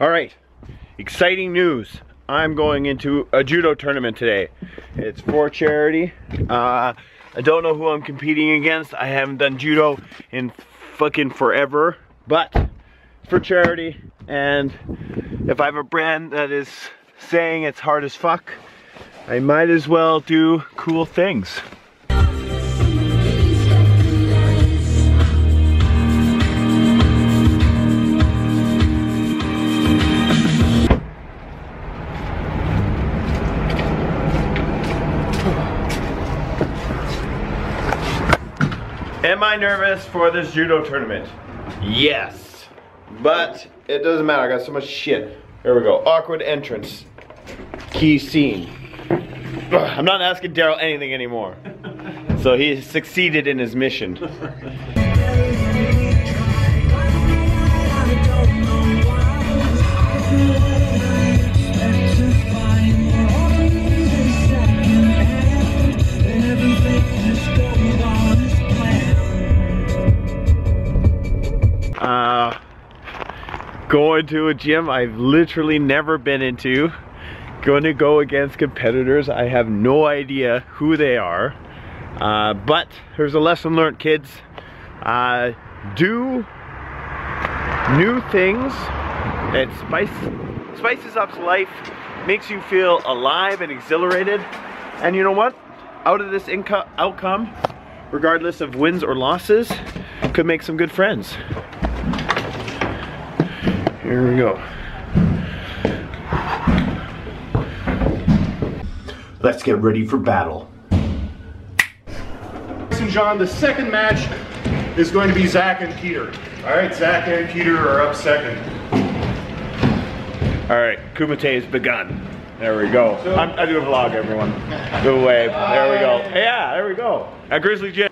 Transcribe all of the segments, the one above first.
All right, exciting news. I'm going into a judo tournament today. It's for charity. Uh, I don't know who I'm competing against. I haven't done judo in fucking forever, but for charity. And if I have a brand that is saying it's hard as fuck, I might as well do cool things. Am I nervous for this judo tournament? Yes. But it doesn't matter, I got so much shit. Here we go, awkward entrance. Key scene. I'm not asking Daryl anything anymore. So he succeeded in his mission. Going to a gym I've literally never been into. Going to go against competitors. I have no idea who they are. Uh, but there's a lesson learned, kids. Uh, do new things. and spice, spices up life, makes you feel alive and exhilarated. And you know what? Out of this outcome, regardless of wins or losses, could make some good friends. Here we go. Let's get ready for battle. And John, the second match is going to be Zach and Peter. All right, Zach and Peter are up second. All right, Kumite has begun. There we go. I'm, I do a vlog, everyone. Do a wave. There we go. Yeah, there we go. At Grizzly Gym.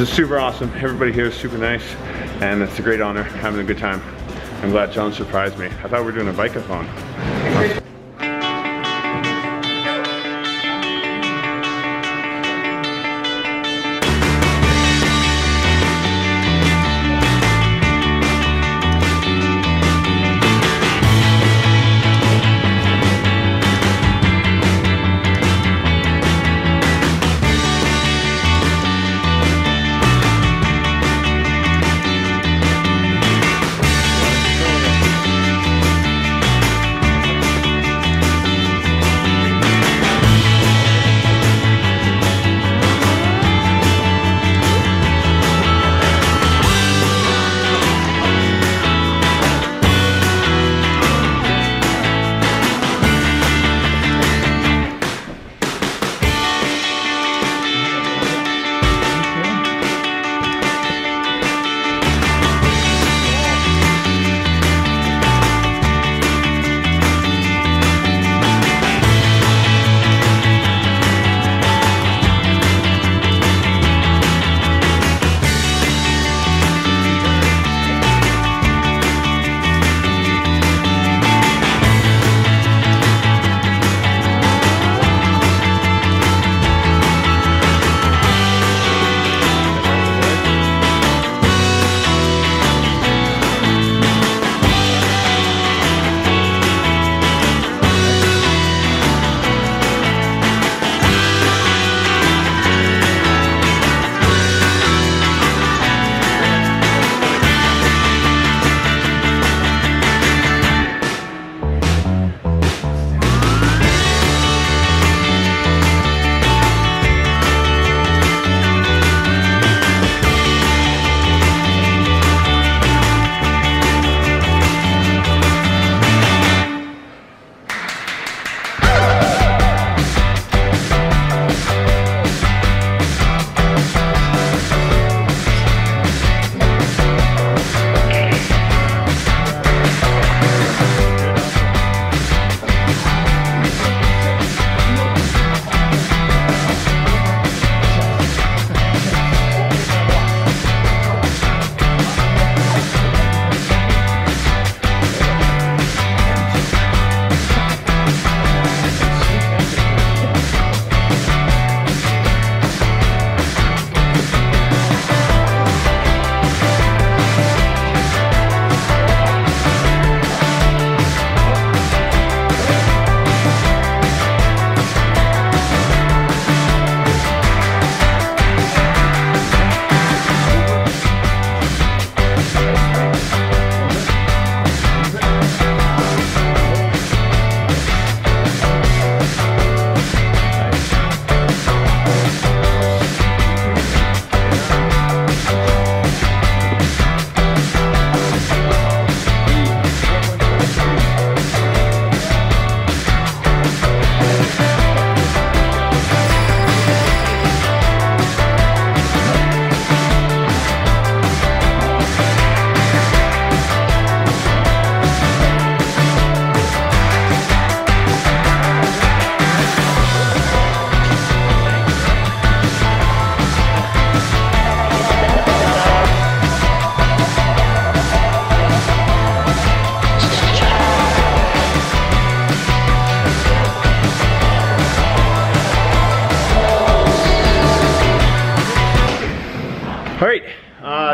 Is super awesome. Everybody here is super nice, and it's a great honor, having a good time. I'm glad John surprised me. I thought we were doing a bike-a-thon.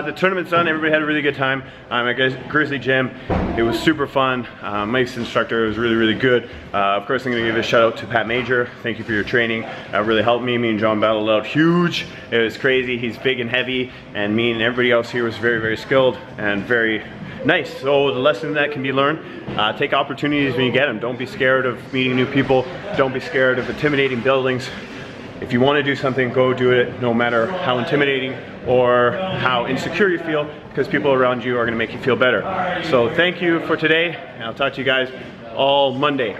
The tournament's done. Everybody had a really good time. I'm at Grizzly Gym. It was super fun. Uh, Mike's instructor was really, really good. Uh, of course, I'm gonna give a shout out to Pat Major. Thank you for your training. That really helped me. Me and John battled out huge. It was crazy. He's big and heavy, and me and everybody else here was very, very skilled and very nice. So the lesson that can be learned, uh, take opportunities when you get them. Don't be scared of meeting new people. Don't be scared of intimidating buildings if you want to do something, go do it no matter how intimidating or how insecure you feel because people around you are going to make you feel better. So thank you for today and I'll talk to you guys all Monday.